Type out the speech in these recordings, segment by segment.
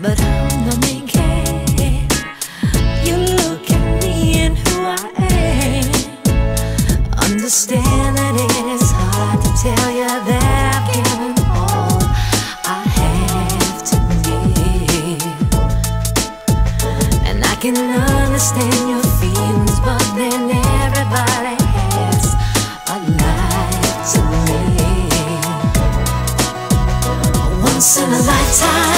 but I'm not making You look at me and who I am. Understand that it is hard to tell you that I've given all I have to give. And I can understand your feelings but then everybody has a life to live. Once in a lifetime.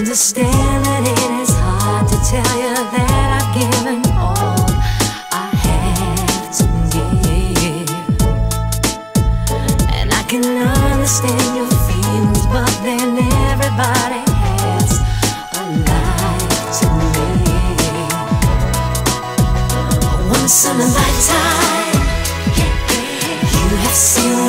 Understand that it is hard to tell you that I've given all I have to give. And I can understand your feelings, but then everybody has a life to live. Once in a lifetime, you have seen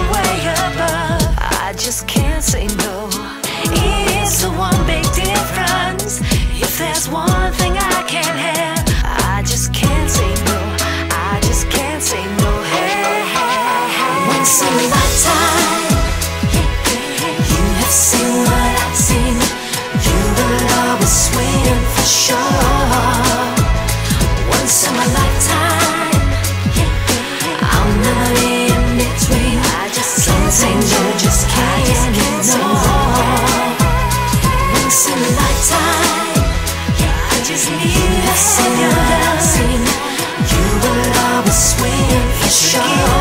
sure. Once in lifetime I'll in between. You just can't ignore once in a lifetime you will always for